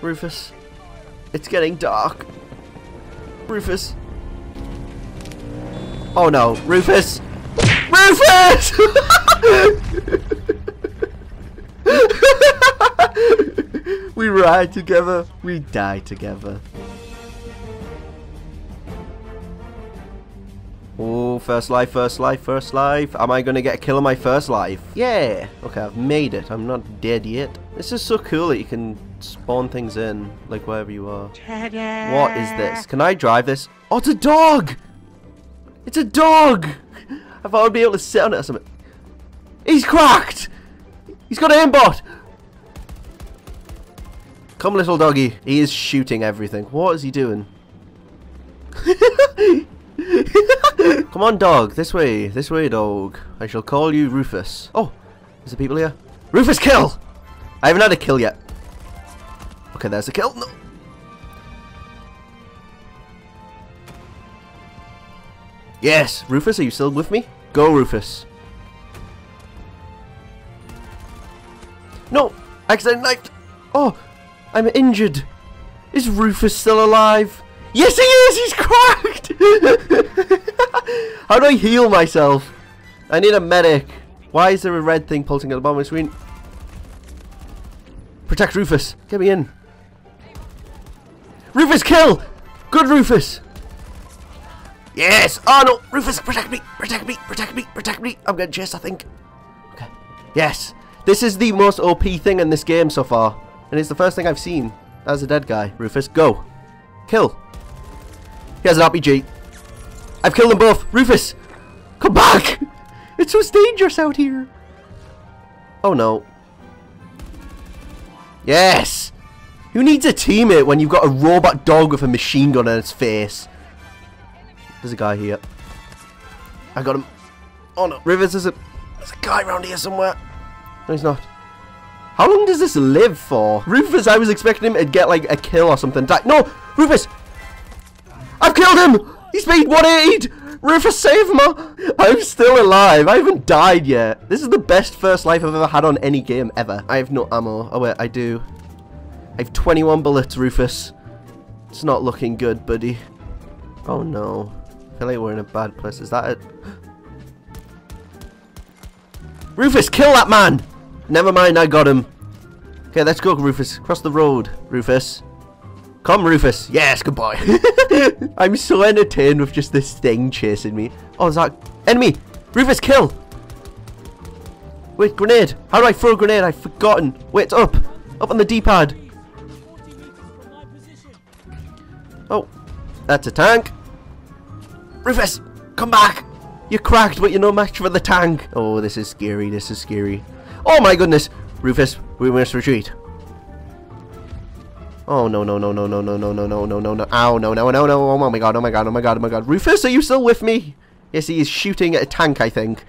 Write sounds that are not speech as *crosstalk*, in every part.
Rufus. It's getting dark. Rufus. Oh no, Rufus! Rufus! *laughs* we ride together, we die together. Oh, first life, first life, first life. Am I to get a kill on my first life? Yeah. Okay, I've made it. I'm not dead yet. This is so cool that you can spawn things in, like wherever you are. What is this? Can I drive this? Oh, it's a dog! It's a dog! I thought I'd be able to sit on it or something. He's cracked! He's got an aimbot! Come, little doggy. He is shooting everything. What is he doing? *laughs* Come on, dog. This way. This way, dog. I shall call you Rufus. Oh, is there people here? Rufus, kill! I haven't had a kill yet. Okay, there's a kill. No. Yes, Rufus, are you still with me? Go, Rufus. No, accident knifed. Oh, I'm injured. Is Rufus still alive? Yes, he is. He's cracked. *laughs* How do I heal myself? I need a medic. Why is there a red thing pulsing at the bottom of the screen? Protect Rufus. Get me in. Rufus, kill! Good Rufus! Yes! Oh no! Rufus, protect me! Protect me! Protect me! Protect me! I'm getting chased, I think. Okay. Yes! This is the most OP thing in this game so far. And it's the first thing I've seen. As a dead guy. Rufus, go. Kill. He has an RPG. I've killed them both. Rufus! Come back! *laughs* It's so dangerous out here. Oh no. Yes! Who needs a teammate when you've got a robot dog with a machine gun on its face? There's a guy here. I got him. Oh no, Rivers, there's a, there's a guy around here somewhere. No, he's not. How long does this live for? Rufus, I was expecting him to get like a kill or something. No! Rufus! I've killed him! He's made 180! Rufus, save him! I'm still alive. I haven't died yet. This is the best first life I've ever had on any game ever. I have no ammo. Oh wait, I do. I have 21 bullets, Rufus. It's not looking good, buddy. Oh no. I feel like we're in a bad place. Is that it? Rufus, kill that man! Never mind, I got him. Okay, let's go, Rufus. Cross the road, Rufus. Come, Rufus. Yes, goodbye. *laughs* I'm so entertained with just this thing chasing me. Oh, is that... Enemy! Rufus, kill! Wait, grenade! How do I throw a grenade? I've forgotten. Wait, up. Up on the D-pad. Oh, that's a tank. Rufus, come back! You're cracked, but you're no match for the tank. Oh, this is scary. This is scary. Oh my goodness! Rufus, we must retreat. Oh no no no no no no no no no no no no! Ow no no no no! Oh my god! Oh my god! Oh my god! Oh my god! Rufus, are you still with me? Yes, he is shooting at a tank. I think.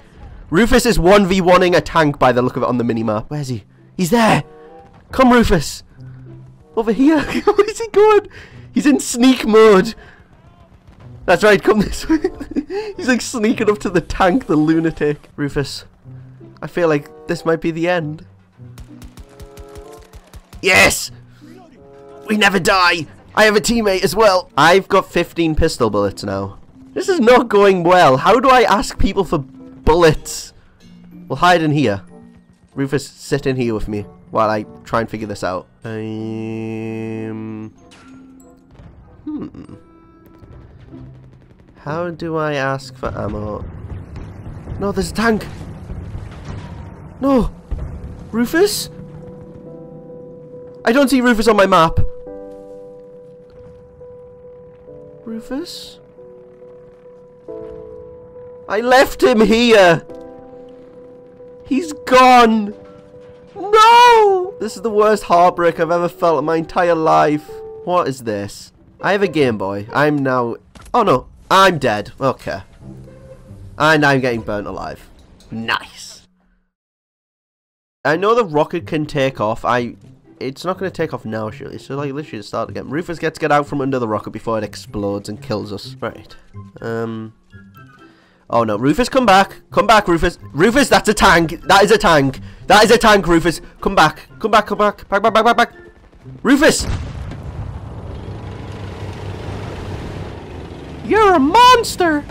Rufus is one v oneing a tank by the look of it on the minimap. Where's he? He's there. Come, Rufus. Over here. Where's he going? He's in sneak mode. That's right, come this way. He's like sneaking up to the tank, the lunatic. Rufus, I feel like this might be the end. Yes! We never die! I have a teammate as well! I've got 15 pistol bullets now. This is not going well. How do I ask people for bullets? We'll hide in here. Rufus, sit in here with me while I try and figure this out. Um... Hmm. How do I ask for ammo? No, there's a tank! No! Rufus? I don't see Rufus on my map. Rufus? I left him here! He's gone! No! This is the worst heartbreak I've ever felt in my entire life. What is this? I have a Game Boy. I'm now... Oh no, I'm dead. Okay. And I'm getting burnt alive. Nice. I know the rocket can take off. I... It's not going to take off now, surely. So, like, literally start again. Rufus gets to get out from under the rocket before it explodes and kills us. Right. Um... Oh no, Rufus, come back. Come back, Rufus. Rufus, that's a tank. That is a tank. That is a tank, Rufus. Come back. Come back, come back. Back, back, back, back, back. Rufus! You're a monster!